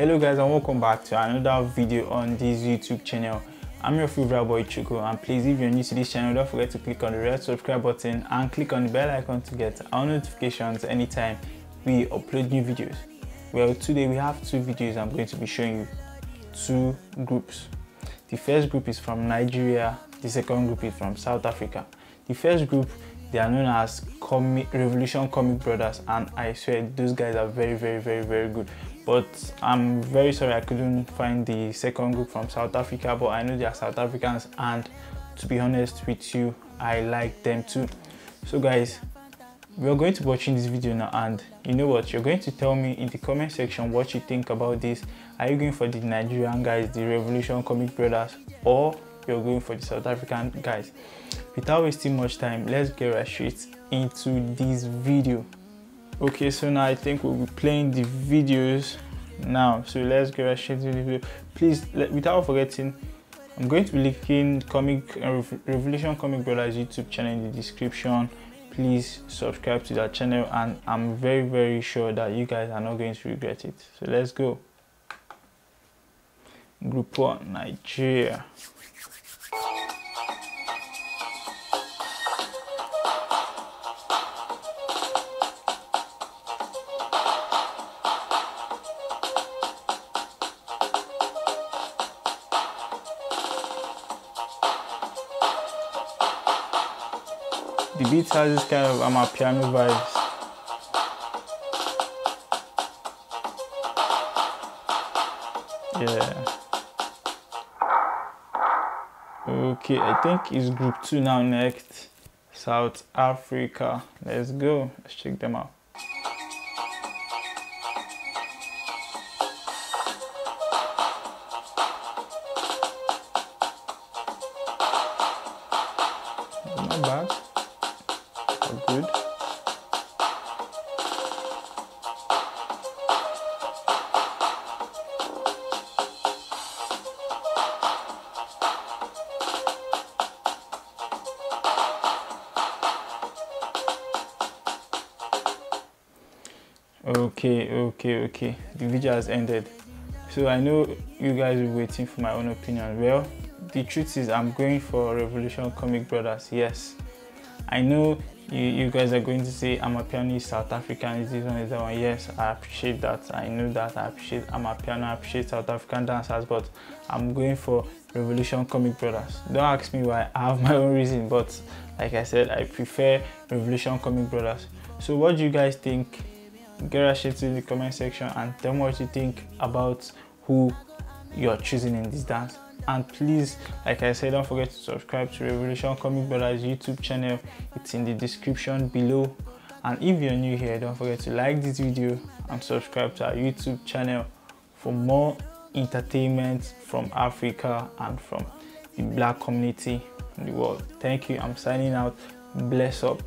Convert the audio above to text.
hello guys and welcome back to another video on this youtube channel. I'm your favorite boy Chuku and please if you're new to this channel don't forget to click on the red subscribe button and click on the bell icon to get our notifications anytime we upload new videos. Well today we have two videos i'm going to be showing you. Two groups. The first group is from nigeria the second group is from south africa. The first group they are known as comic revolution comic brothers and i swear those guys are very very very very good but i'm very sorry i couldn't find the second group from south africa but i know they are south africans and to be honest with you i like them too. So guys we're going to be watching this video now and you know what? You're going to tell me in the comment section what you think about this. Are you going for the nigerian guys the revolution comic brothers or you're going for the south african guys? Without wasting much time let's get right straight into this video. Okay so now i think we'll be playing the videos now so let's get right straight into the video. Please let, without forgetting i'm going to be linking comic uh, revolution comic brothers youtube channel in the description. Please subscribe to that channel and i'm very very sure that you guys are not going to regret it. So let's go. Group one nigeria The beat has this kind of um, amapiano vibes. Yeah. Okay, I think it's group two now next. South Africa. Let's go. Let's check them out. Not bad. Good. Okay, okay, okay. The video has ended. So I know you guys are waiting for my own opinion. Well, the truth is I'm going for Revolution Comic Brothers. Yes, I know you, you guys are going to say amapiano is, South African is this one, is that one. Yes, I appreciate that. I know that. I appreciate amapiano. I appreciate South African dancers, but I'm going for Revolution Comic Brothers. Don't ask me why. I have my own reason, but like I said, I prefer Revolution Comic Brothers. So what do you guys think? Get a shit in the comment section and tell me what you think about who you're choosing in this dance and please like i said don't forget to subscribe to revolution comic brothers youtube channel. It's in the description below. And if you're new here don't forget to like this video and subscribe to our youtube channel for more entertainment from africa and from the black community in the world. Thank you. I'm signing out. Bless up